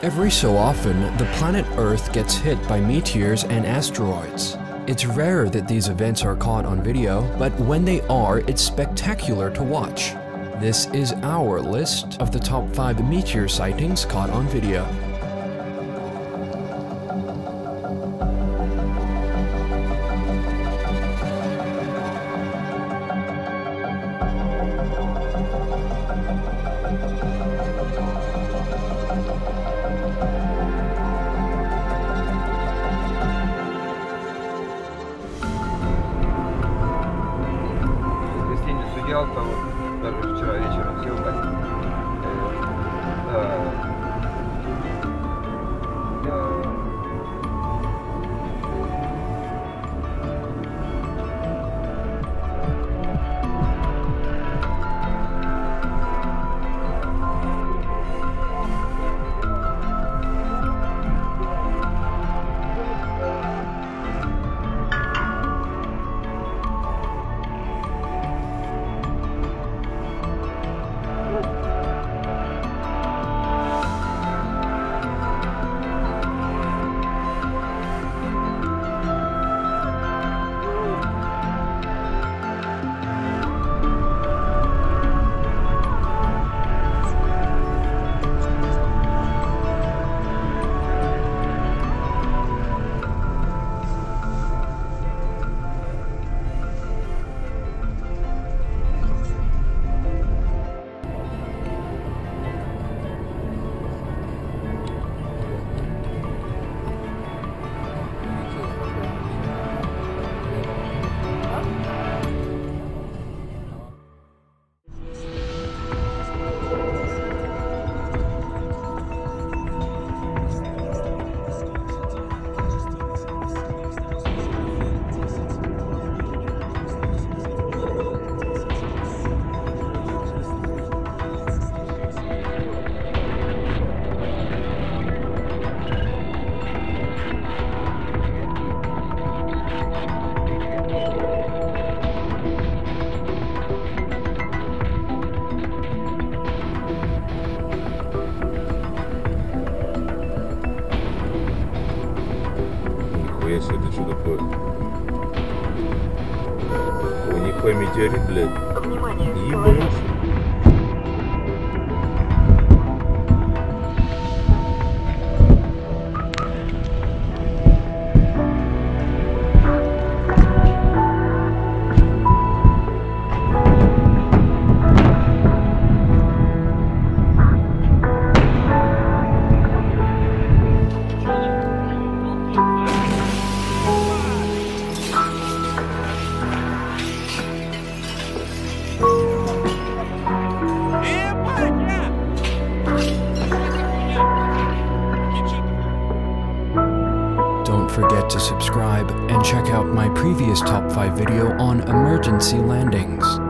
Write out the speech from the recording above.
Every so often, the planet Earth gets hit by meteors and asteroids. It's rare that these events are caught on video, but when they are, it's spectacular to watch. This is our list of the top 5 meteor sightings caught on video. Ялта, вот даже вчера вечером сел так. э, да. если это что такое. У них метеорит, блядь. Внимание, Ебануться. To subscribe and check out my previous top 5 video on emergency landings.